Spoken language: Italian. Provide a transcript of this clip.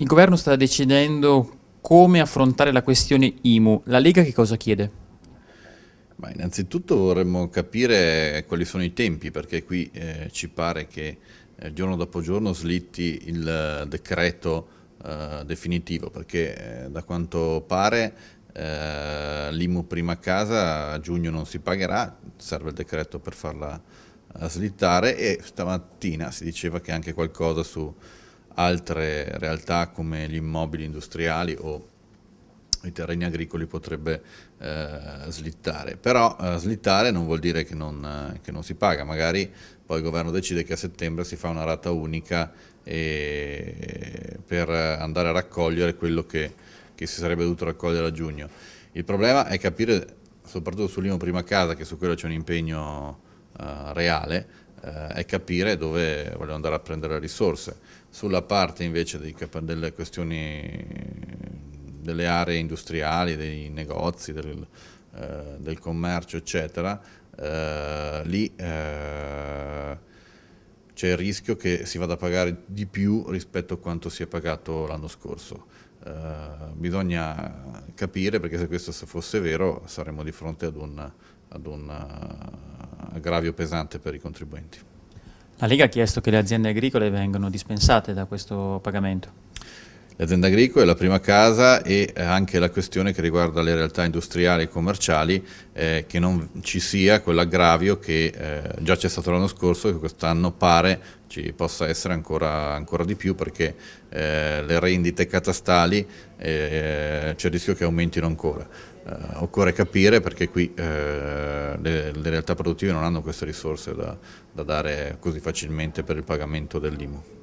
Il governo sta decidendo come affrontare la questione IMU. La Lega che cosa chiede? Ma innanzitutto vorremmo capire quali sono i tempi, perché qui eh, ci pare che eh, giorno dopo giorno slitti il eh, decreto eh, definitivo, perché eh, da quanto pare eh, l'IMU prima casa a giugno non si pagherà, serve il decreto per farla slittare e stamattina si diceva che anche qualcosa su altre realtà come gli immobili industriali o i terreni agricoli potrebbe eh, slittare. Però eh, slittare non vuol dire che non, eh, che non, si paga, magari poi il governo decide che a settembre si fa una rata unica e, per andare a raccogliere quello che, che, si sarebbe dovuto raccogliere a giugno. Il problema è capire, soprattutto sull'IMO prima casa, che su quello c'è un impegno eh, reale, eh, è capire dove vogliono andare a prendere le risorse. Sulla parte invece dei, delle questioni delle aree industriali, dei negozi, del, eh, del commercio, eccetera, eh, lì eh, c'è il rischio che si vada a pagare di più rispetto a quanto si è pagato l'anno scorso. Eh, bisogna capire perché se questo fosse vero saremmo di fronte ad un, ad un aggravio pesante per i contribuenti. La Lega ha chiesto che le aziende agricole vengano dispensate da questo pagamento. Le aziende agricole, la prima casa e eh, anche la questione che riguarda le realtà industriali e commerciali, eh, che non ci sia quell'aggravio che eh, già c'è stato l'anno scorso e che quest'anno pare ci possa essere ancora, ancora di più perché eh, le rendite catastali eh, c'è il rischio che aumentino ancora. Eh, occorre capire perché qui le, le, realtà produttive non hanno queste risorse da, da dare così facilmente per il pagamento dell'IMU.